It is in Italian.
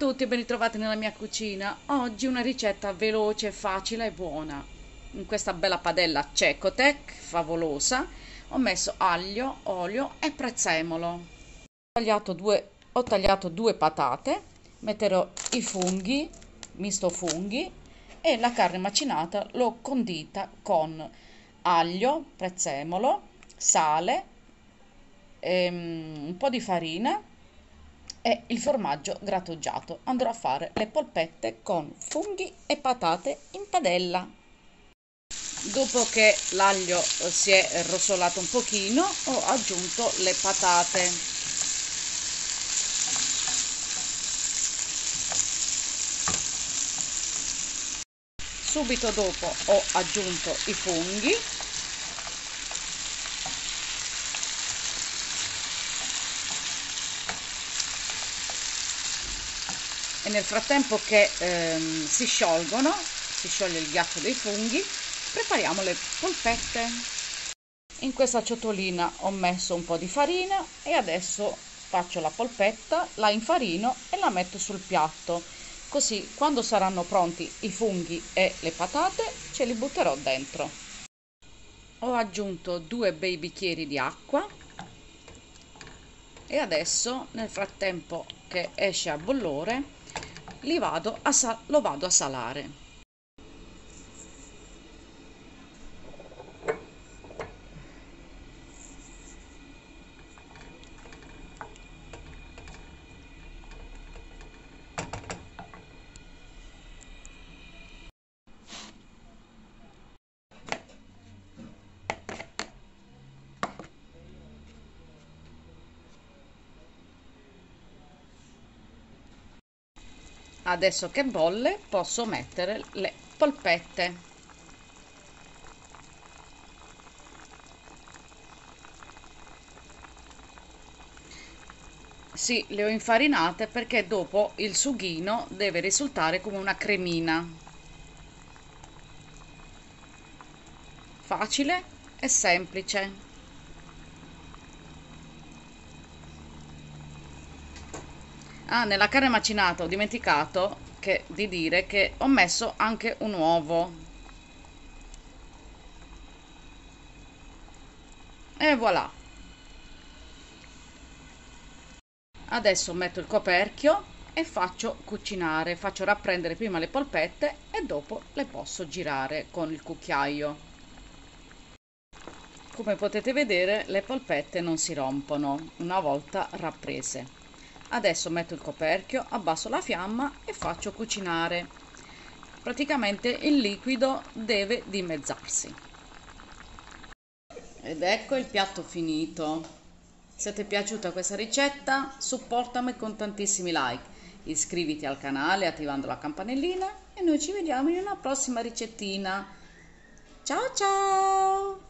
tutti e ben ritrovati nella mia cucina. Oggi una ricetta veloce, facile e buona. In questa bella padella Cecotec, favolosa, ho messo aglio, olio e prezzemolo. Ho tagliato due, ho tagliato due patate, metterò i funghi, misto funghi, e la carne macinata l'ho condita con aglio, prezzemolo, sale, ehm, un po' di farina e il formaggio grattugiato. Andrò a fare le polpette con funghi e patate in padella. Dopo che l'aglio si è rosolato un pochino ho aggiunto le patate. Subito dopo ho aggiunto i funghi e nel frattempo che ehm, si sciolgono, si scioglie il ghiaccio dei funghi, prepariamo le polpette. In questa ciotolina ho messo un po' di farina e adesso faccio la polpetta, la infarino e la metto sul piatto. Così quando saranno pronti i funghi e le patate ce li butterò dentro. Ho aggiunto due bei bicchieri di acqua e adesso nel frattempo che esce a bollore li vado a lo vado a salare adesso che bolle posso mettere le polpette. Sì le ho infarinate perché dopo il sughino deve risultare come una cremina. Facile e semplice Ah, nella carne macinata ho dimenticato che, di dire che ho messo anche un uovo. E voilà. Adesso metto il coperchio e faccio cucinare, faccio rapprendere prima le polpette e dopo le posso girare con il cucchiaio. Come potete vedere le polpette non si rompono una volta rapprese adesso metto il coperchio abbasso la fiamma e faccio cucinare. Praticamente il liquido deve dimezzarsi. Ed ecco il piatto finito. Se ti è piaciuta questa ricetta supportami con tantissimi like. Iscriviti al canale attivando la campanellina e noi ci vediamo in una prossima ricettina. Ciao ciao